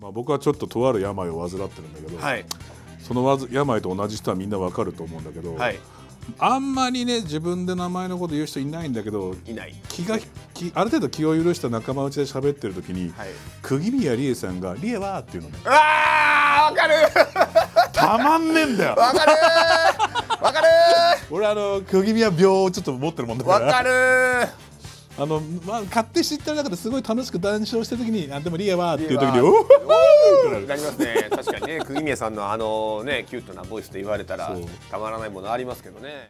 まあ、僕はちょっととある病を患ってるんだけど、はい。そのわず病と同じ人はみんなわかると思うんだけど、はい。あんまりね自分で名前のこと言う人いないんだけどいない。気が気ある程度気を許した仲間内で喋ってる時に、はい。釘宮理恵さんが「理恵は?」っていうのね。うわかる。たまんねえんだよ。わかる。わかる。俺あの釘宮病をちょっと持ってるもんだから。わかるあの、まあ、勝手知ってる中ですごい楽しく談笑してる時に「あでもリエは」っていう時に「リエは。おおってなりますね。確かにね釘宮さんのあのねキュートなボイスと言われたらたまらないものありますけどね